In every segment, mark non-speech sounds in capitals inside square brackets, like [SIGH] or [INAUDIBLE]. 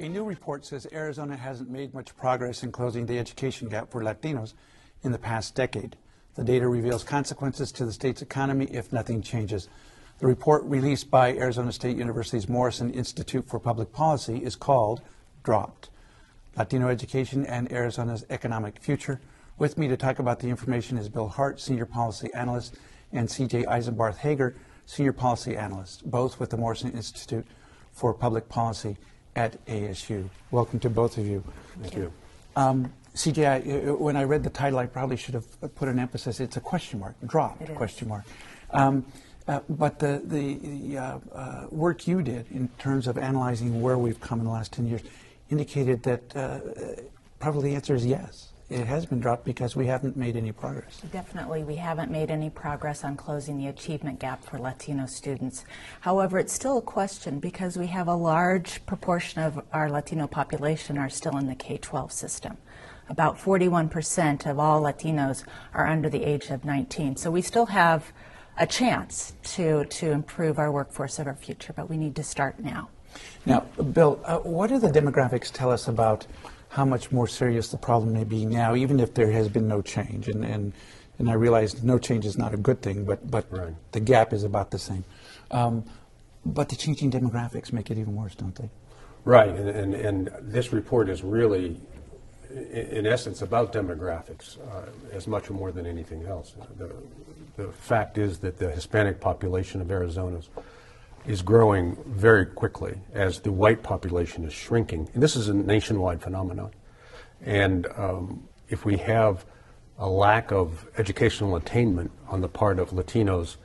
A new report says Arizona hasn't made much progress in closing the education gap for Latinos in the past decade. The data reveals consequences to the state's economy if nothing changes. The report released by Arizona State University's Morrison Institute for Public Policy is called Dropped Latino Education and Arizona's Economic Future. With me to talk about the information is Bill Hart, Senior Policy Analyst, and CJ Eisenbarth Hager, Senior Policy Analyst, both with the Morrison Institute for Public Policy at ASU. Welcome to both of you. Thank you. Um, CJ, I, when I read the title, I probably should have put an emphasis. It's a question mark, drop question mark. Um, uh, but the, the, uh, uh, work you did in terms of analyzing where we've come in the last 10 years indicated that uh, probably the answer is yes it has been dropped because we haven't made any progress. Definitely, we haven't made any progress on closing the achievement gap for Latino students. However, it's still a question because we have a large proportion of our Latino population are still in the K-12 system. About 41% of all Latinos are under the age of 19. So we still have a chance to, to improve our workforce of our future, but we need to start now. Now, Bill, uh, what do the demographics tell us about how much more serious the problem may be now, even if there has been no change. And, and, and I realize no change is not a good thing, but, but right. the gap is about the same. Um, but the changing demographics make it even worse, don't they? Right, and, and, and this report is really, in essence, about demographics uh, as much or more than anything else. The, the fact is that the Hispanic population of Arizona is growing very quickly as the white population is shrinking. And this is a nationwide phenomenon. And um, if we have a lack of educational attainment on the part of Latinos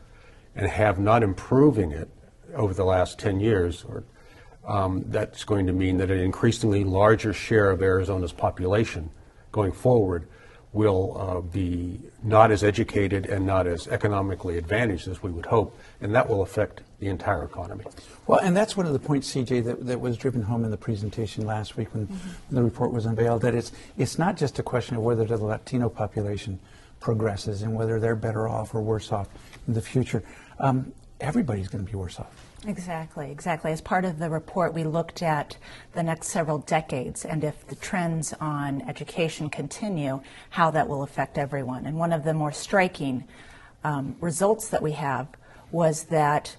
and have not improving it over the last 10 years, or, um, that's going to mean that an increasingly larger share of Arizona's population going forward will uh, be not as educated and not as economically advantaged as we would hope, and that will affect the entire economy. Well, and that's one of the points, CJ, that, that was driven home in the presentation last week when, mm-hmm. the report was unveiled, that it's, it's not just a question of whether the Latino population progresses and whether they're better off or worse off in the future. Um, everybody's going to be worse off. Exactly, exactly. As part of the report, we looked at the next several decades and if the trends on education continue, how that will affect everyone. And one of the more striking um, results that we have was that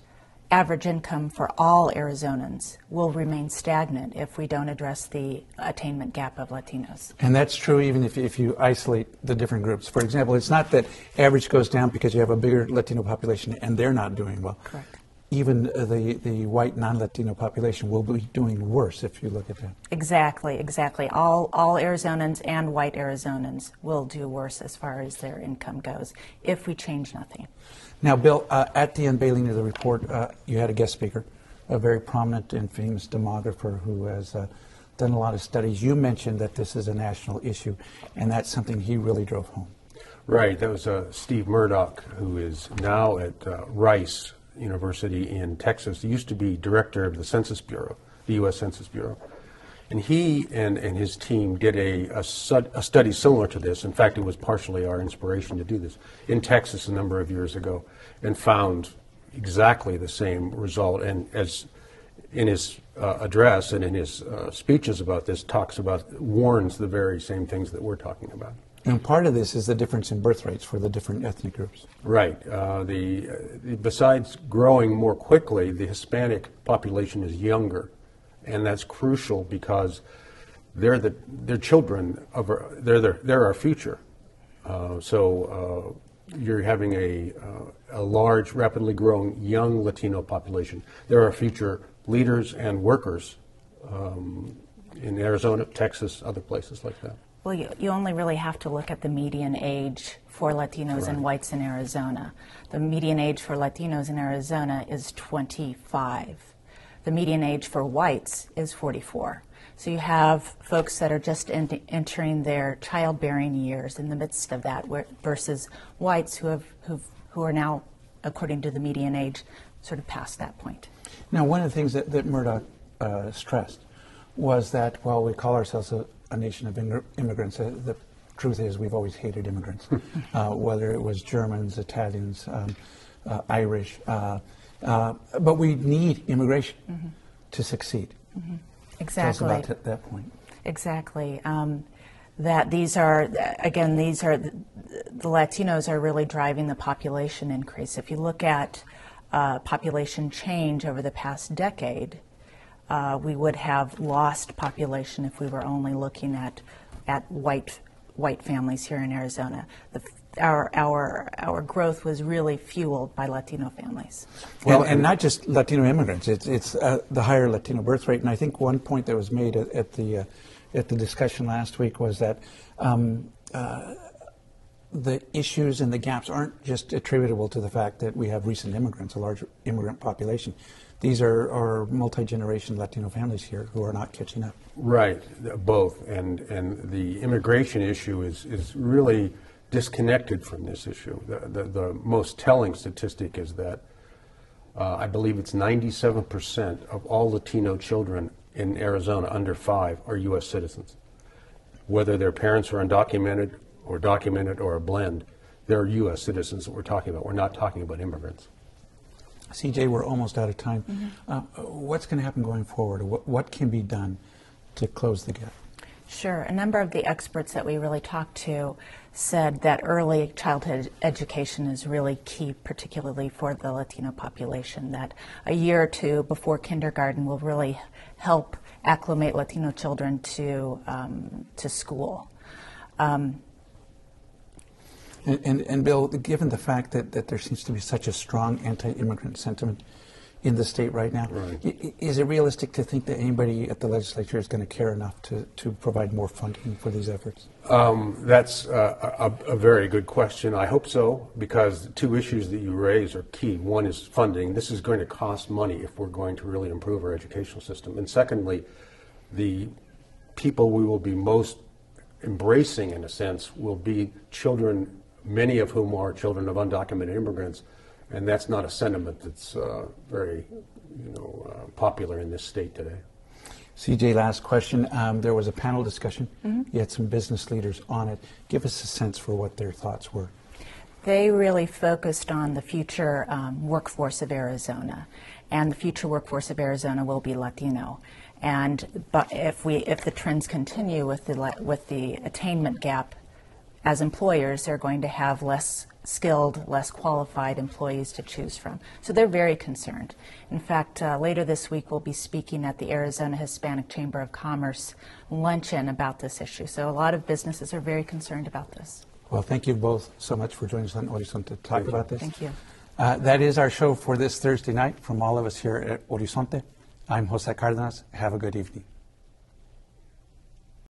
average income for all Arizonans will remain stagnant if we don't address the attainment gap of Latinos. And that's true even if, if you isolate the different groups. For example, it's not that average goes down because you have a bigger Latino population and they're not doing well. Correct even the, the white non-Latino population will be doing worse if you look at that. Exactly, exactly. All, all Arizonans and white Arizonans will do worse as far as their income goes if we change nothing. Now, Bill, uh, at the unveiling of the report, uh, you had a guest speaker, a very prominent and famous demographer who has uh, done a lot of studies. You mentioned that this is a national issue, and that's something he really drove home. Right. That was uh, Steve Murdock, who is now at uh, Rice University in Texas. Used to be director of the Census Bureau, the U.S. Census Bureau. And he and, and his team did a, a, a, study similar to this. In fact, it was partially our inspiration to do this in Texas a number of years ago and found exactly the same result. And as in his uh, address and in his uh, speeches about this, talks about, warns the very same things that we're talking about. And part of this is the difference in birth rates for the different ethnic groups. Right. Uh, the, uh, besides growing more quickly, the Hispanic population is younger, and that's crucial because they're the they're children of our, they're their, they're our future. Uh, so uh, you're having a uh, a large, rapidly growing young Latino population. They're our future leaders and workers um, in Arizona, Texas, other places like that. Well, you, you only really have to look at the median age for Latinos right. and whites in Arizona. The median age for Latinos in Arizona is 25. The median age for whites is 44. So you have folks that are just ent- entering their childbearing years in the midst of that, where, versus whites who have who who are now, according to the median age, sort of past that point. Now, one of the things that, that Murdock uh, stressed was that while we call ourselves a, a nation of immigrants. Uh, the truth is, we've always hated immigrants, [LAUGHS] uh, whether it was Germans, Italians, um, uh, Irish. Uh, uh, but we need immigration mm-hmm. to succeed. Mm-hmm. Tell us about Exactly. that- that point. Exactly. Um, that these are, again, these are, the Latinos are really driving the population increase. If you look at uh, population change over the past decade, uh, we would have lost population if we were only looking at, at white, white families here in Arizona. The, our, our, our growth was really fueled by Latino families. Well, and, not just Latino immigrants, it's, it's uh, the higher Latino birth rate. And I think one point that was made at, at the, uh, at the discussion last week was that um, uh, the issues and the gaps aren't just attributable to the fact that we have recent immigrants, a large immigrant population. These are, multi-generation Latino families here who are not catching up. Right, both. And, and the immigration issue is, is really disconnected from this issue. The, the, the most telling statistic is that uh, I believe it's 97% of all Latino children in Arizona under five are U.S. citizens. Whether their parents are undocumented or documented or a blend, they're U.S. citizens that we're talking about. We're not talking about immigrants. CJ, we're almost out of time. Uh, what's going to happen going forward? What, what can be done to close the gap? Sure. A number of the experts that we really talked to said that early childhood education is really key, particularly for the Latino population. That a year or two before kindergarten will really help acclimate Latino children to um, to school. Um, And, and, and Bill, given the fact that, that there seems to be such a strong anti-immigrant sentiment in the state right now, Right. is it realistic to think that anybody at the legislature is going to care enough to, to provide more funding for these efforts? Um, That's uh, a, a very good question. I hope so, because the two issues that you raise are key. One is funding. This is going to cost money if we're going to really improve our educational system. And secondly, the people we will be most embracing, in a sense, will be children, many of whom are children of undocumented immigrants. And that's not a sentiment that's uh, very, you know, uh, popular in this state today. CJ, last question. Um, there was a panel discussion. You had some business leaders on it. Give us a sense for what their thoughts were. They really focused on the future um, workforce of Arizona, and the future workforce of Arizona will be Latino. And but if we if the trends continue with the with the attainment gap, as employers, they're going to have less skilled, less qualified employees to choose from. So they're very concerned. In fact, uh, later this week we'll be speaking at the Arizona Hispanic Chamber of Commerce luncheon about this issue. So a lot of businesses are very concerned about this. Well, thank you both so much for joining us on Horizonte to talk about this. Thank you. Uh, that is our show for this Thursday night from all of us here at Horizonte. I'm Jose Cardenas. Have a good evening.